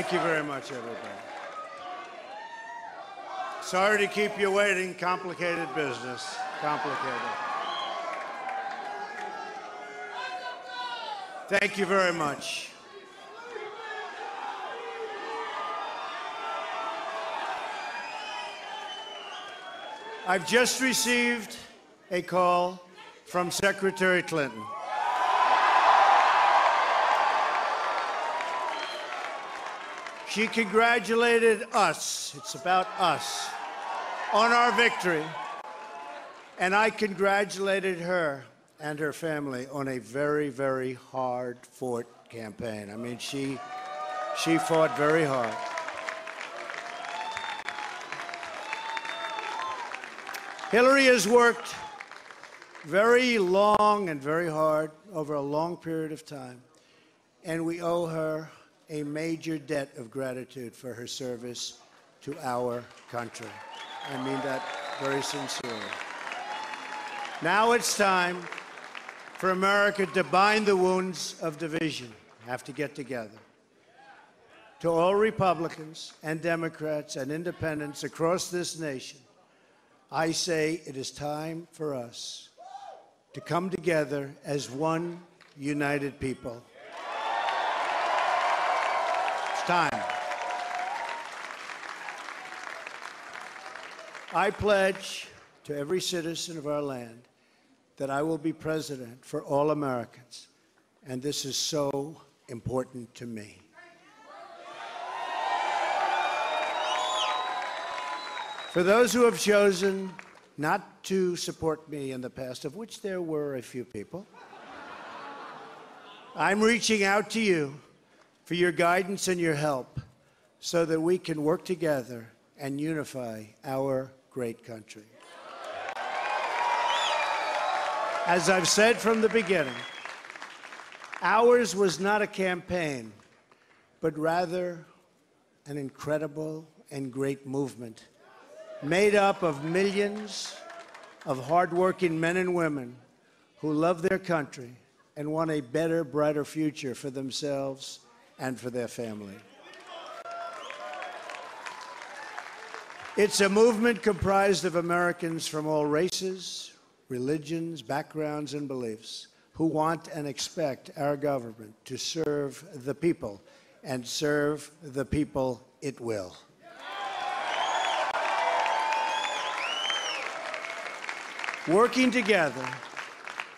Thank you. Very much, everybody. Sorry to keep you waiting. Complicated business. Complicated. Thank you very much. I've just received a call from Secretary Clinton. She congratulated us, it's about us, on our victory. And I congratulated her and her family on a very, very hard fought campaign. I mean, she, she fought very hard. Hillary has worked very long and very hard over a long period of time, and we owe her a major debt of gratitude for her service to our country. I mean that very sincerely. Now it's time for America to bind the wounds of division, have to get together. To all Republicans and Democrats and independents across this nation, I say it is time for us to come together as one united people. Time. I pledge to every citizen of our land that I will be president for all Americans, and this is so important to me. For those who have chosen not to support me in the past, of which there were a few people, I'm reaching out to you for your guidance and your help so that we can work together and unify our great country. As I've said from the beginning, ours was not a campaign, but rather an incredible and great movement made up of millions of hardworking men and women who love their country and want a better, brighter future for themselves and for their family. It's a movement comprised of Americans from all races, religions, backgrounds, and beliefs who want and expect our government to serve the people and serve the people it will. Working together,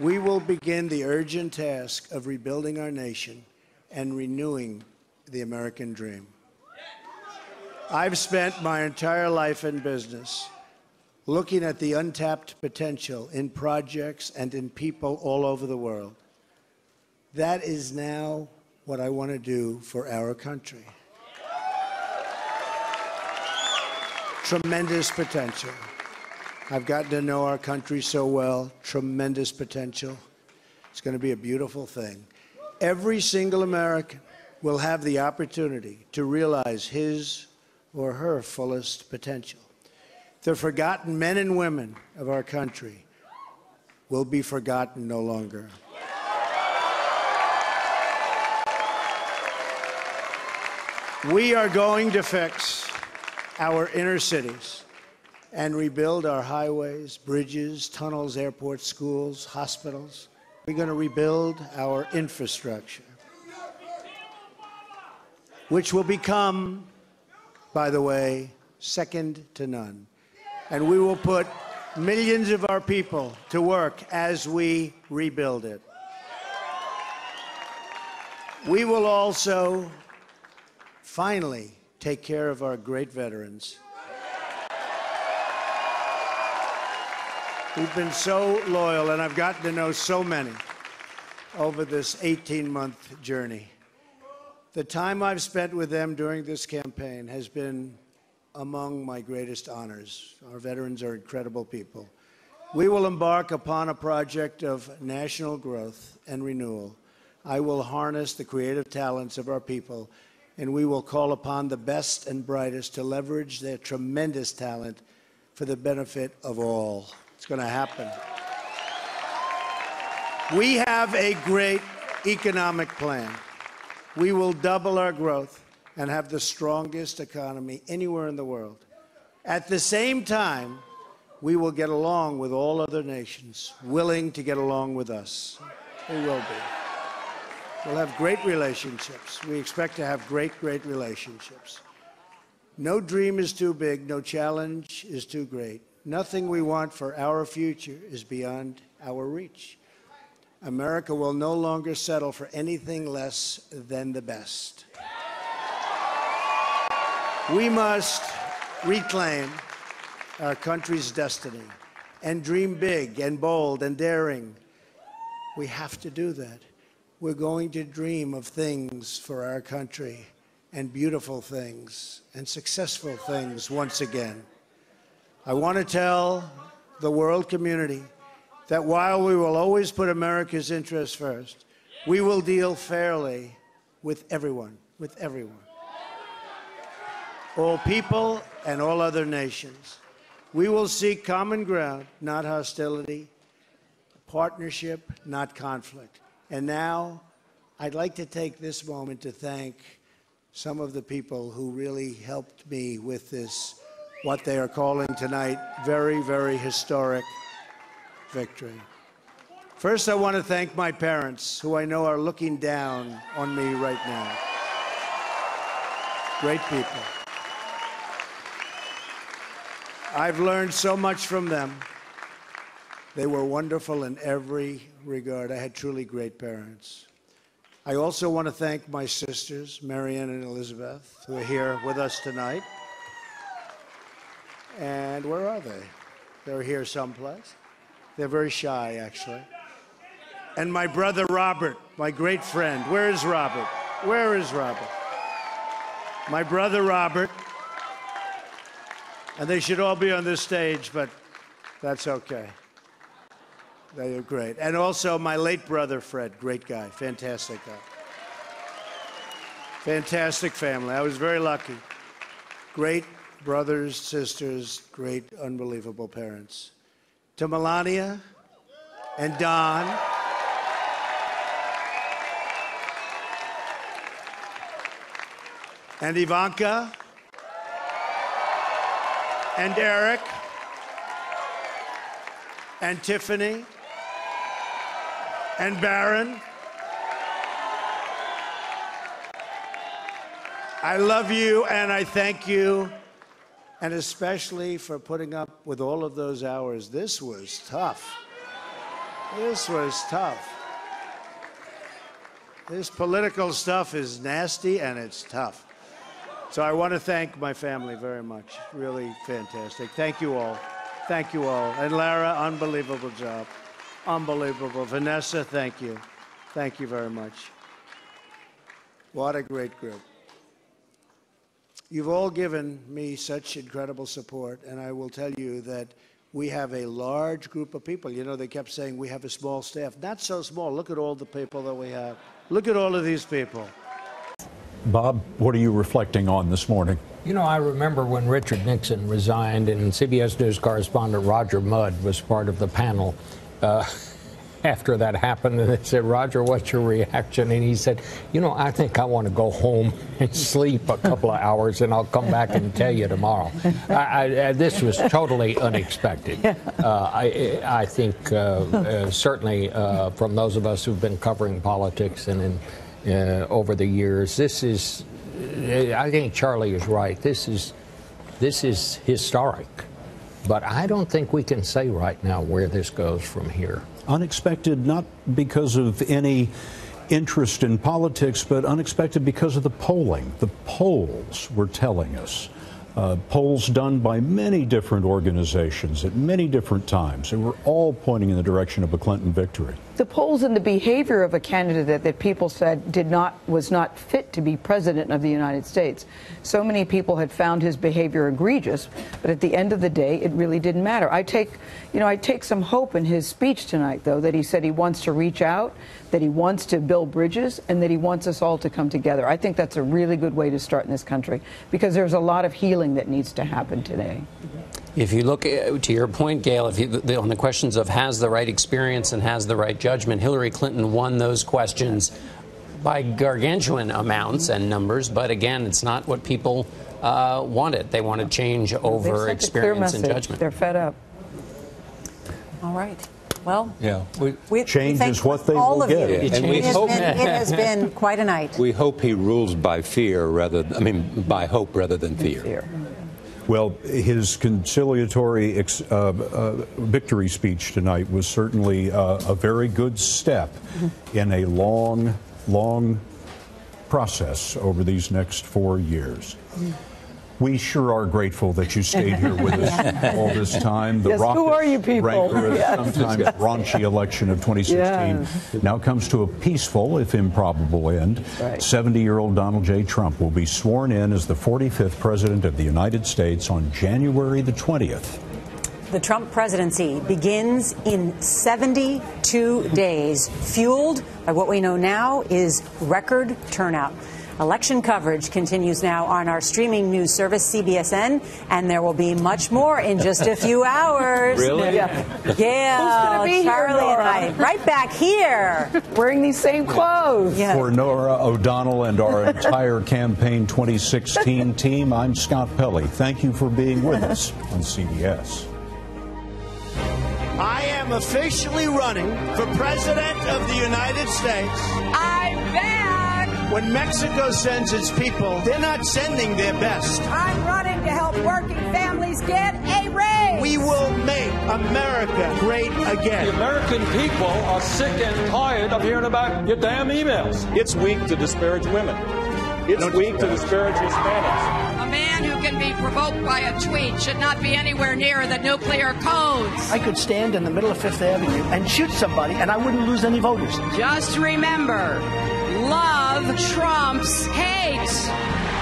we will begin the urgent task of rebuilding our nation and renewing the American dream. I've spent my entire life in business looking at the untapped potential in projects and in people all over the world. That is now what I want to do for our country. Tremendous potential. I've gotten to know our country so well, tremendous potential. It's going to be a beautiful thing. Every single American will have the opportunity to realize his or her fullest potential. The forgotten men and women of our country will be forgotten no longer. We are going to fix our inner cities and rebuild our highways, bridges, tunnels, airports, schools, hospitals. We're going to rebuild our infrastructure, which will become, by the way, second to none. And we will put millions of our people to work as we rebuild it. We will also finally take care of our great veterans who've been so loyal, and I've gotten to know so many over this 18 month journey. The time I've spent with them during this campaign has been among my greatest honors. Our veterans are incredible people. We will embark upon a project of national growth and renewal. I will harness the creative talents of our people, and we will call upon the best and brightest to leverage their tremendous talent for the benefit of all. It's going to happen. We have a great economic plan. we will double our growth and have the strongest economy anywhere in the world. At the same time, we will get along with all other nations, willing to get along with us. We will be. We'll have great relationships. We expect to have great, great relationships. No dream is too big, no challenge is too great. Nothing we want for our future is beyond our reach. America will no longer settle for anything less than the best. We must reclaim our country's destiny and dream big and bold and daring. We have to do that. We're going to dream of things for our country and beautiful things and successful things once again. I want to tell the world community that while we will always put America's interests first, we will deal fairly with everyone, with everyone. All people and all other nations. We will seek common ground, not hostility, partnership, not conflict. And now, I'd like to take this moment to thank some of the people who really helped me with this, what they are calling tonight, very, very historic victory. First, I want to thank my parents, who I know are looking down on me right now. Great people. I've learned so much from them. They were wonderful in every regard. I had truly great parents. I also want to thank my sisters, Marianne and Elizabeth, who are here with us tonight. And where are they? They're here someplace. They're very shy, actually. And my brother Robert, my great friend. Where is Robert? Where is Robert? My brother Robert. And they should all be on this stage, but that's okay. They are great. And also my late brother Fred, great guy, fantastic guy. Fantastic family. I was very lucky. Great brothers, sisters, great, unbelievable parents to Melania and Don. And Ivanka and Eric and Tiffany and Barron. I love you and I thank you and especially for putting up with all of those hours. This was tough. This was tough. This political stuff is nasty and it's tough. So I want to thank my family very much. Really fantastic. Thank you all. Thank you all. And Lara, unbelievable job. Unbelievable. Vanessa, thank you. Thank you very much. What a great group. You've all given me such incredible support, and I will tell you that we have a large group of people. You know, they kept saying we have a small staff. Not so small. Look at all the people that we have. Look at all of these people. Bob, what are you reflecting on this morning? You know, I remember when Richard Nixon resigned and CBS News correspondent Roger Mudd was part of the panel. Uh, after that happened, and they said, Roger, what's your reaction? And he said, You know, I think I want to go home and sleep a couple of hours, and I'll come back and tell you tomorrow. I, I, uh, this was totally unexpected. Uh, I, I, think uh, uh, certainly uh, from those of us who've been covering politics and in, over the years, this is, I think Charlie is right. This is, this is historic. But I don't think we can say right now where this goes from here. Unexpected, not because of any interest in politics, but unexpected because of the polling. The polls were telling us. Uh, polls done by many different organizations at many different times, and were all pointing in the direction of a Clinton victory the polls and the behavior of a candidate that, people said did not was not fit to be president of the United States. So many people had found his behavior egregious, but at the end of the day, it really didn't matter. I take, you know, I take some hope in his speech tonight, though, that he said he wants to reach out, that he wants to build bridges, and that he wants us all to come together. I think that's a really good way to start in this country because there's a lot of healing that needs to happen today. If you look at, to your point, Gail, if you, on the questions of has the right experience and has the right judgment, Hillary Clinton won those questions by gargantuan amounts and numbers, but again, it's not what people uh, wanted. They wanted change over experience and judgment. They're fed up. All right. Well, Yeah. We, we, Change we is what they all will of get. You. Yeah, and we it, has hope- been, it has been quite a night. we hope he rules by fear rather, I mean, by hope rather than fear. Fear. Well, his conciliatory uh, uh, victory speech tonight was certainly uh, a very good step in a long, long process over these next four years. We sure are grateful that you stayed here with us all this time. The Yes, who raucous, are you people? rancorous, Yes. sometimes raunchy election of 2016 now comes to a peaceful, if improbable, end. Right. 70 year old Donald J. Trump will be sworn in as the 45th President of the United States on January the 20th. The Trump presidency begins in 72 days, fueled by what we know now is record turnout. Election coverage continues now on our streaming news service, CBSN, and there will be much more in just a few hours. Really? Yeah. Gail, gonna be here, Charlie, and I, right back here. Wearing these same clothes. Yeah. For Norah O'Donnell and our entire campaign 2016 team, I'm Scott Pelley. Thank you for being with us on CBS. I am officially running for President of the United States. I'm back! When Mexico sends its people, they're not sending their best. I'm running to help working families get a raise! We will make America great again. The. American people are sick and tired of hearing about your damn emails. It's weak to disparage women. It's weak to disparage Hispanics. A man who can be provoked by a tweet should not be anywhere near the nuclear codes. I could stand in the middle of Fifth Avenue and shoot somebody, and I wouldn't lose any voters. Just remember, love trumps hate.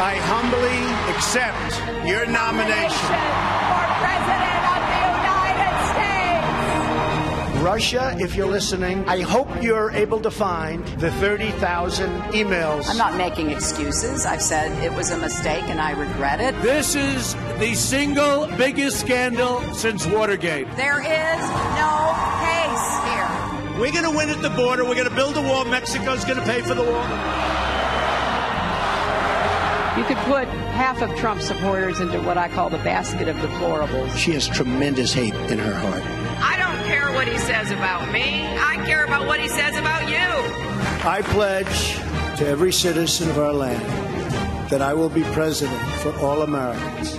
I humbly accept your nomination. For President of the United States! Russia, if you're listening, I hope you're able to find the 30,000 emails. I'm not making excuses. I've said it was a mistake and I regret it. This is the single biggest scandal since Watergate. There is no case here. We're going to win at the border. We're going to build a wall. Mexico's going to pay for the wall. You could put half of Trump supporters into what I call the basket of deplorables. She has tremendous hate in her heart. I don't care what he says about me. I care about what he says about you. I pledge to every citizen of our land that I will be president for all Americans.